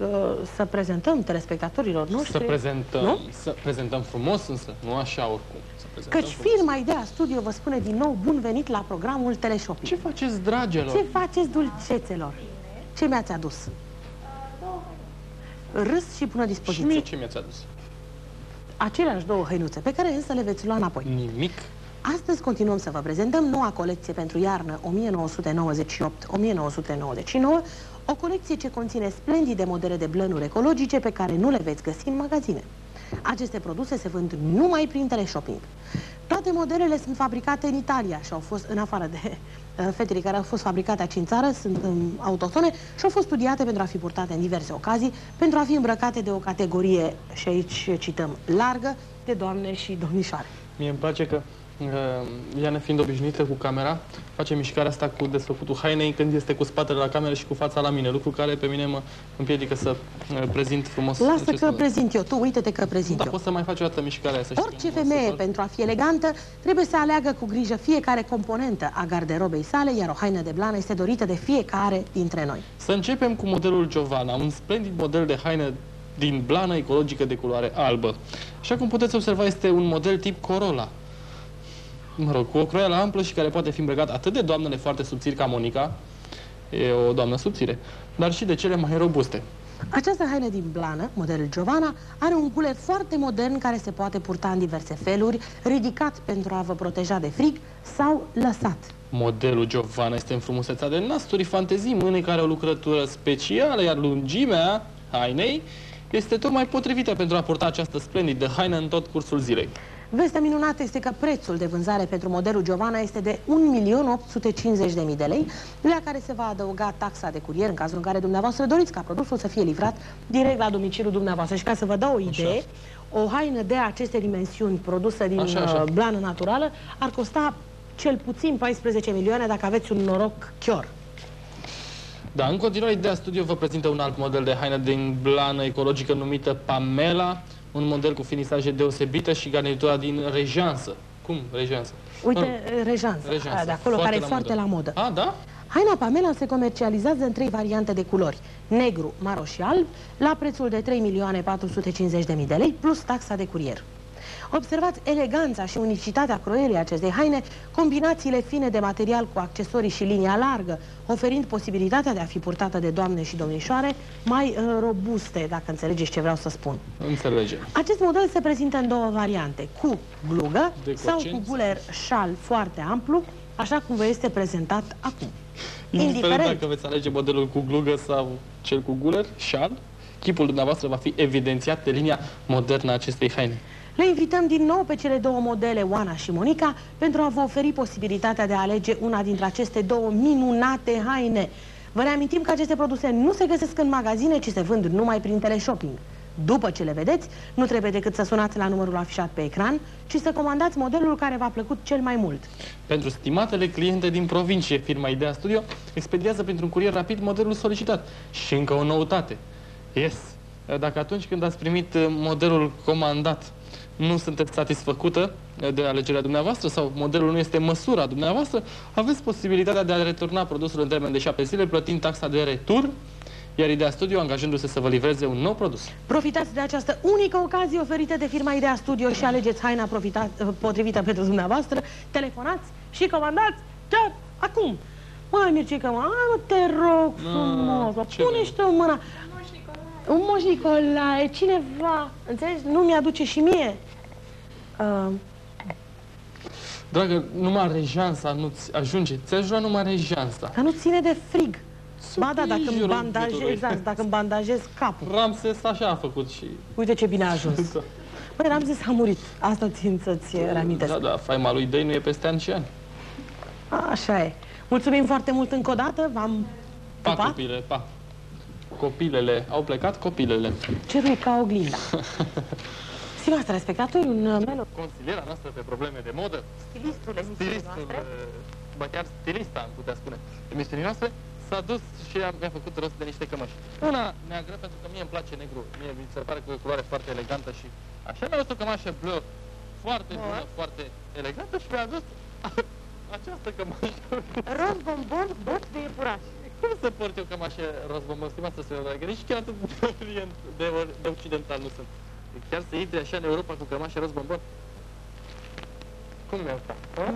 uh, să prezentăm telespectatorilor noștri. Să prezentăm, nu? să prezentăm frumos, însă nu așa oricum. Să prezentăm Căci frumos. firma Idea Studio vă spune din nou bun venit la programul Teleshopping. Ce faceți, dragilor? Ce faceți, dulcețelor? Ce mi-ați adus? Râs și bună Și dispoziție. mie ce mi-ați adus? Aceleași două hăinuțe, pe care însă le veți lua înapoi. Nimic. Astăzi continuăm să vă prezentăm noua colecție pentru iarnă 1998-1999, o colecție ce conține splendide modele de blănuri ecologice pe care nu le veți găsi în magazine. Aceste produse se vând numai prin teleshopping. Toate modelele sunt fabricate în Italia și au fost, în afară de uh, fetele care au fost fabricate aici în țară, sunt um, autohtone și au fost studiate pentru a fi purtate în diverse ocazii, pentru a fi îmbrăcate de o categorie, și aici cităm, largă, de doamne și domnișoare. Mie îmi place că uh, ea nefiind obișnuită cu camera, face mișcarea asta cu desfăcutul hainei când este cu spatele la cameră și cu fața la mine, lucru care pe mine mă împiedică să uh, prezint frumos Lasă acest că model. prezint eu, tu uite-te că prezint Da, eu. poți să mai faci o dată mișcarea aia, să știi. Orice că mă femeie, supăr. pentru a fi elegantă, trebuie să aleagă cu grijă fiecare componentă a garderobei sale, iar o haină de blană este dorită de fiecare dintre noi. Să începem cu modelul Giovanna, un splendid model de haină din blană ecologică de culoare albă. Așa cum puteți observa, este un model tip Corolla. Mă rog, cu o croială amplă și care poate fi îmbrăcat atât de doamnele foarte subțiri ca Monica, e o doamnă subțire, dar și de cele mai robuste. Această haină din blană, modelul Giovanna, are un culer foarte modern care se poate purta în diverse feluri, ridicat pentru a vă proteja de frig sau lăsat. Modelul Giovanna este în frumusețea de nasturi fantezii, mâne care o lucrătură specială, iar lungimea hainei este tocmai potrivită pentru a purta această splendidă haină în tot cursul zilei. Vestea minunată este că prețul de vânzare pentru modelul Giovanna este de 1.850.000 de lei, la care se va adăuga taxa de curier în cazul în care dumneavoastră doriți ca produsul să fie livrat direct la domiciliul dumneavoastră. Și ca să vă dau o idee, o haină de aceste dimensiuni produsă din Așa, așa. uh, blană naturală ar costa cel puțin 14 milioane dacă aveți un noroc chior. Da, în continuare, Ideea Studio vă prezintă un alt model de haină din blană ecologică numită Pamela, un model cu finisaje deosebită și garnitura din rejansă. Cum rejansă? Uite, Mă uh, rejansă, rejansă, aia de acolo, care e foarte la modă. A, da? Haina Pamela se comercializează în trei variante de culori, negru, maro și alb, la prețul de 3.450.000 de lei, plus taxa de curier. Observați eleganța și unicitatea croierii acestei haine, combinațiile fine de material cu accesorii și linia largă, oferind posibilitatea de a fi purtată de doamne și domnișoare mai uh, robuste, dacă înțelegeți ce vreau să spun. Înțelegem. Acest model se prezintă în două variante, cu glugă De sau cu cocință. guler șal foarte amplu, așa cum vă este prezentat acum. Indiferent dacă veți alege modelul cu glugă sau cel cu guler, șal, chipul dumneavoastră va fi evidențiat de linia modernă a acestei haine. Le invităm din nou pe cele două modele, Oana și Monica, pentru a vă oferi posibilitatea de a alege una dintre aceste două minunate haine. Vă reamintim că aceste produse nu se găsesc în magazine, ci se vând numai prin teleshopping. După ce le vedeți, nu trebuie decât să sunați la numărul afișat pe ecran, ci să comandați modelul care v-a plăcut cel mai mult. Pentru stimatele cliente din provincie, firma Ideea Studio expediază printr-un curier rapid modelul solicitat. Și încă o noutate. Yes! Dacă atunci când ați primit uh, modelul comandat nu sunteți satisfăcută uh, de alegerea dumneavoastră sau modelul nu este măsura dumneavoastră, aveți posibilitatea de a returna produsul în termen de 7 zile plătind taxa de retur, iar Ideea Studio angajându-se să vă livreze un nou produs. Profitați de această unică ocazie oferită de firma Idea Studio și alegeți haina profita- potrivită pentru dumneavoastră. Telefonați și comandați chiar acum. Mai Mircica, mă, hai mă, te rog frumos, mă, ce pune vrei? și tu mâna. Un moș Nicolae, cineva, înțelegi? Nu mi-aduce și mie. Uh, Dragă, numai rejansa nu-ți ajunge. Ți ajunge numai rejansa. că nu ține de frig. Ba da, dacă îmi Suprijul bandajez, robitului. exact, dacă îmi bandajez capul. Ramses așa a făcut și... Uite ce bine a ajuns. Băi, Ramzes a murit. Asta țin să-ți reamintesc. Da, da, faima lui Dei nu e peste ani și ani. Așa e. Mulțumim foarte mult încă o dată. V-am Pa, pupat. copile, pa. Copilele, au plecat copilele. Cerul e ca oglinda. Stimați telespectatori, un melo... Consiliera noastră pe probleme de modă. Stilistul emisiunii noastre. Ba chiar stilista, am putea spune, emisiunii noastre, s-a dus și mi-a făcut rost de niște cămăși. Una neagră, pentru că mie îmi place negru. Mie mi se pare că e o culoare foarte elegantă și... Așa mi-a adus o cămașă bleu, foarte Bun. bună, foarte elegantă și mi-a adus această cămașă. Roz bombon, bot de iepuraș. Cum să port eu cămașă roz bombon, stimați să se nici chiar atât de, orient, de, de occidental nu sunt. Chiar să intri așa în Europa cu cămașa războmbon? Cum mi-am făcut?